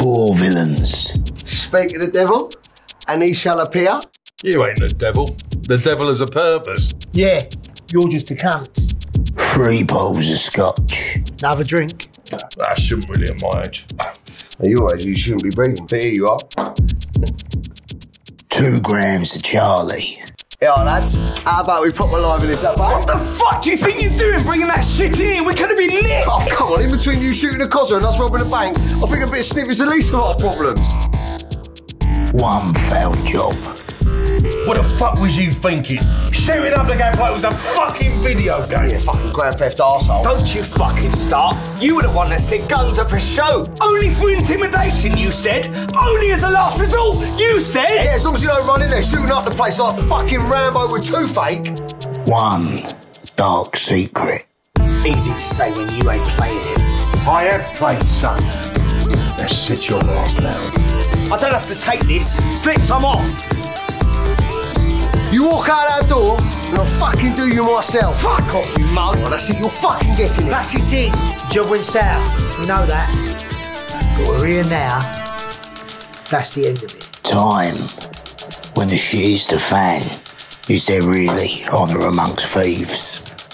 Four villains. Speak of the devil, and he shall appear. You ain't the devil. The devil has a purpose. Yeah, you're just a cunt. Three bowls of scotch. Have a drink. I shouldn't really at my age. At your age, you shouldn't be breathing, but here you are. Two grams of Charlie. Yeah, lads, how about we put my live in this up? What the fuck do you think you're doing bringing that shit in here? We could have been lit! Oh, come on, in between you shooting a cozzer and us robbing a bank, I think a bit of sniff is the least of our problems. One failed job. What the fuck was you thinking? Shooting up the game like it was a fucking video game. Yeah, fucking Grand Theft arsehole. Don't you fucking start. You were the one that said guns are for show. Only for intimidation, you said. Only as a last resort, you said. Yeah, as long as you don't run in there shooting up the place like fucking Rambo with toothache. One dark secret. Easy to say when you ain't playing it. I have played, son. Now sit your ass down. I don't have to take this. Slips, I'm off. You walk out that door, and I'll fucking do you myself. Fuck off, you mug. Oh, that's it, you're fucking getting it. Back it in. Job went south. We know that. But we're here now. That's the end of it. Time. When the is the fan. Is there really honour amongst thieves?